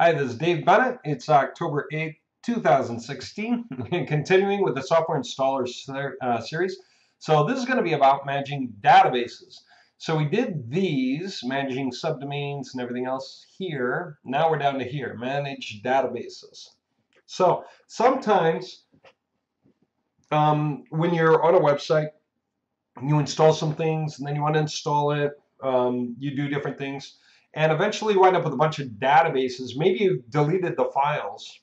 Hi, this is Dave Bennett. It's October 8th, 2016, and continuing with the software installer ser uh, series. So this is going to be about managing databases. So we did these, managing subdomains and everything else here. Now we're down to here, manage databases. So sometimes um, when you're on a website, you install some things and then you want to install it, um, you do different things and eventually wind up with a bunch of databases. Maybe you deleted the files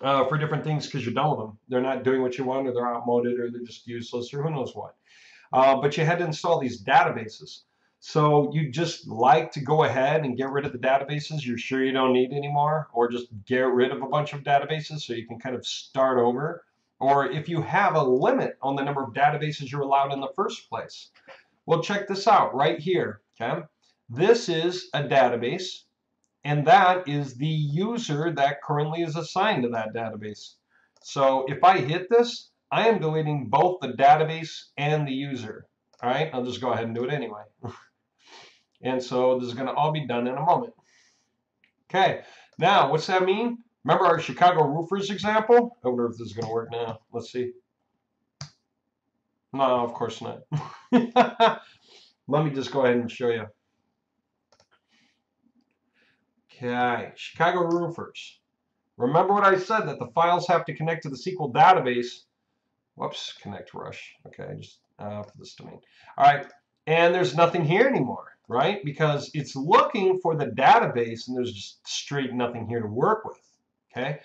uh, for different things because you're done with them. They're not doing what you want, or they're outmoded, or they're just useless, or who knows what. Uh, but you had to install these databases. So you just like to go ahead and get rid of the databases you're sure you don't need anymore, or just get rid of a bunch of databases so you can kind of start over. Or if you have a limit on the number of databases you're allowed in the first place. Well, check this out right here. Okay. This is a database, and that is the user that currently is assigned to that database. So if I hit this, I am deleting both the database and the user. All right, I'll just go ahead and do it anyway. and so this is going to all be done in a moment. Okay, now what's that mean? Remember our Chicago roofers example? I wonder if this is going to work now. Let's see. No, of course not. Let me just go ahead and show you. Okay, Chicago roofers. Remember what I said, that the files have to connect to the SQL database. Whoops, connect rush. Okay, just uh, for this domain. All right, and there's nothing here anymore, right? Because it's looking for the database, and there's just straight nothing here to work with, okay?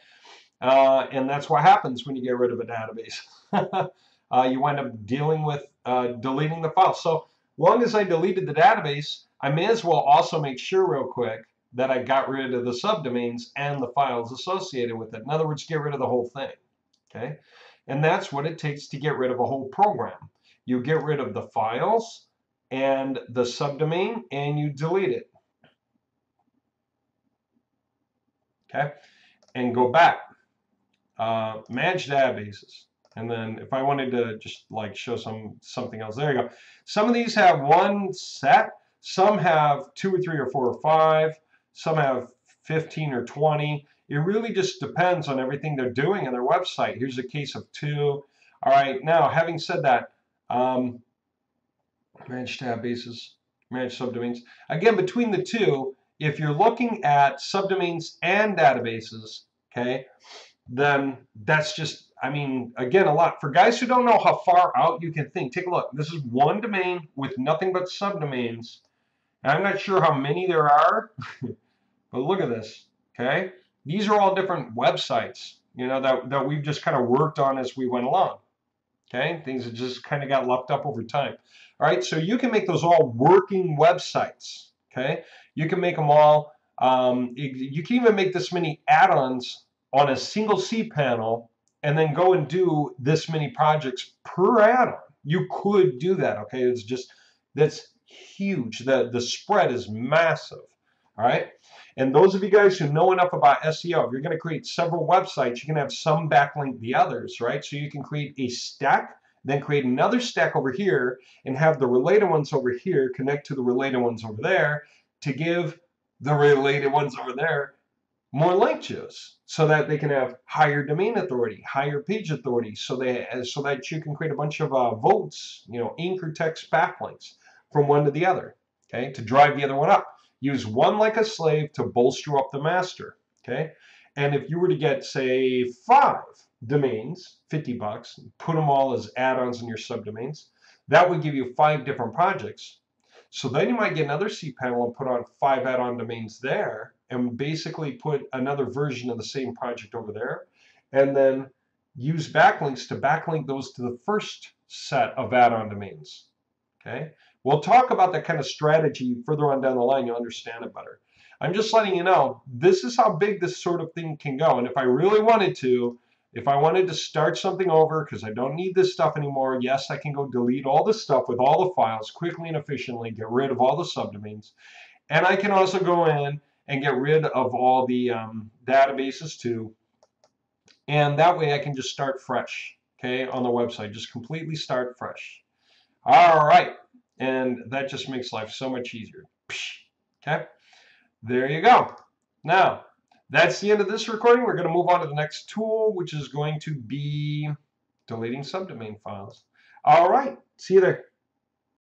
Uh, and that's what happens when you get rid of a database. uh, you wind up dealing with uh, deleting the file. So long as I deleted the database, I may as well also make sure real quick that I got rid of the subdomains and the files associated with it. In other words, get rid of the whole thing. Okay, and that's what it takes to get rid of a whole program. You get rid of the files and the subdomain and you delete it. Okay, and go back. Uh, manage databases. And then if I wanted to just like show some something else, there you go. Some of these have one set. Some have two or three or four or five. Some have 15 or 20. It really just depends on everything they're doing on their website. Here's a case of two. All right, now having said that, um, manage databases, manage subdomains. Again, between the two, if you're looking at subdomains and databases, okay, then that's just, I mean, again, a lot. For guys who don't know how far out you can think, take a look. This is one domain with nothing but subdomains. I'm not sure how many there are, but look at this, okay? These are all different websites, you know, that, that we've just kind of worked on as we went along, okay? Things that just kind of got left up over time. All right, so you can make those all working websites, okay? You can make them all, um, you can even make this many add-ons on a single cPanel and then go and do this many projects per add-on. You could do that, okay? It's just, that's huge. The, the spread is massive. All right. And those of you guys who know enough about SEO, if you're going to create several websites, you can have some backlink the others, right? So you can create a stack, then create another stack over here and have the related ones over here connect to the related ones over there to give the related ones over there more link juice so that they can have higher domain authority, higher page authority, so they so that you can create a bunch of uh, votes, you know, anchor text backlinks from one to the other, okay, to drive the other one up. Use one like a slave to bolster up the master, okay? And if you were to get, say, five domains, 50 bucks, put them all as add-ons in your subdomains, that would give you five different projects. So then you might get another cPanel and put on five add-on domains there and basically put another version of the same project over there and then use backlinks to backlink those to the first set of add-on domains. Okay, We'll talk about that kind of strategy further on down the line. You'll understand it better. I'm just letting you know, this is how big this sort of thing can go. And if I really wanted to, if I wanted to start something over because I don't need this stuff anymore, yes, I can go delete all this stuff with all the files quickly and efficiently, get rid of all the subdomains. And I can also go in and get rid of all the um, databases too. And that way I can just start fresh, okay, on the website. Just completely start fresh. All right and that just makes life so much easier. Okay, there you go. Now, that's the end of this recording. We're going to move on to the next tool, which is going to be deleting subdomain files. All right. See you there.